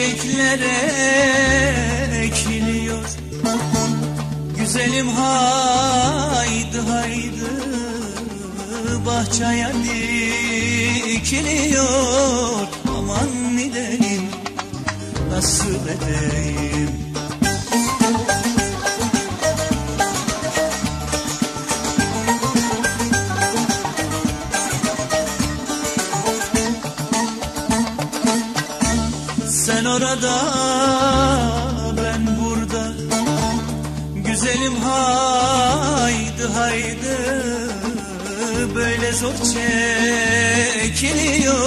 çiçeklere ekiliyor Güzelim haydi haydi bahçeye dikiliyor. Aman gidelim nasıl edeyim? Orada ben burada. Güzelim haydi haydi Böyle zor çekiliyor.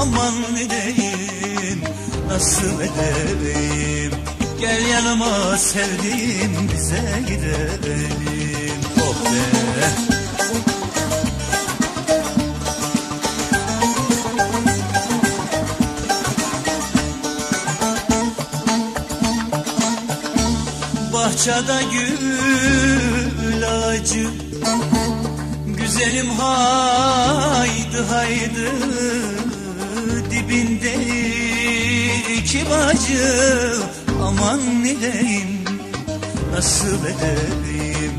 Aman ne diyeyim nasıl edeyim? Gel yanıma sevdiğim bize gidelim. Oh be bahçede gül ağacı. Güzelim haydi haydi Dibinde iki bacı Aman nileyim nasıl edeyim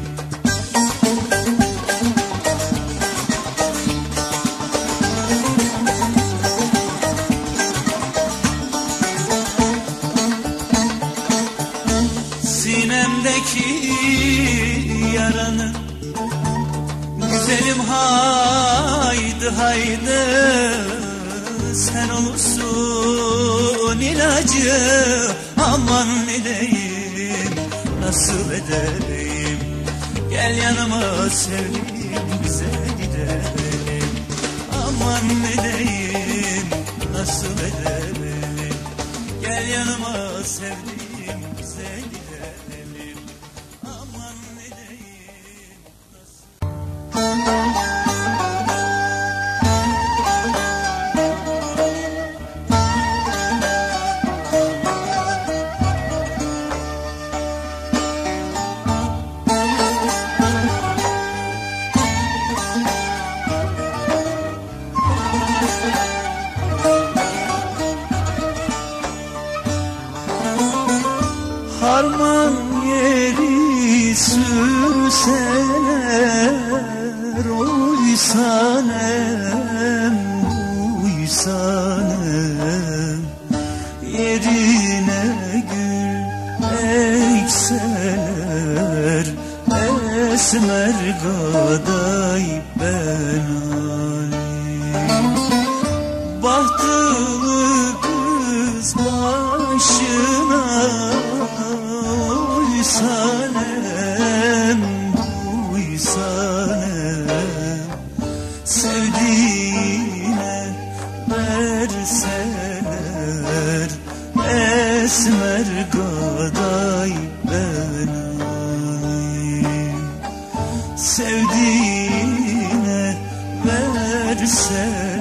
Güzelim haydi haydi Sen olursun ilacı. Aman edeyim nasıl edeyim Gel yanıma sevdiğim bize gidelim. Aman edeyim nasıl edeyim Gel yanıma sevdiğim Harman yeri sürseler Uysanem, uysanem Yerine gül ekseler Esmer gaday ben Sevdiğine verseler Esmer gaday ben alim Sevdiğine verseler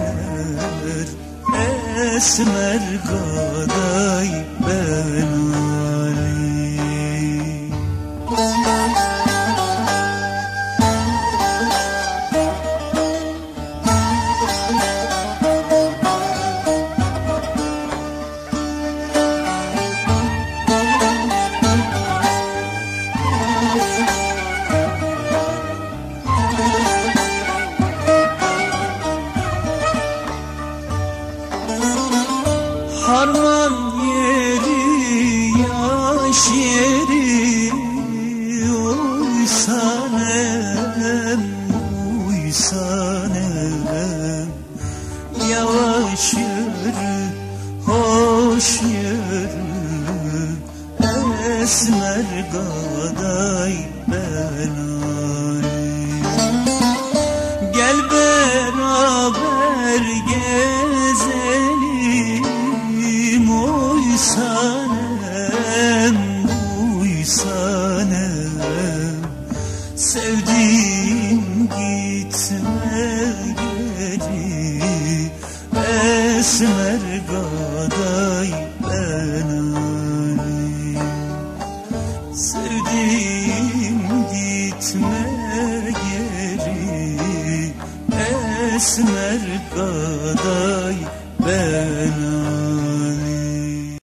Esmer gaday ben Harman yeri yaş yeri Uysanem, uysanem Yavaş yürü, hoş yürü. Esmer gaday Uysanem, uysanem Sevdiğim gitme geri Esmer gaday ben alim Sevdiğim gitme geri Esmer gaday ben alim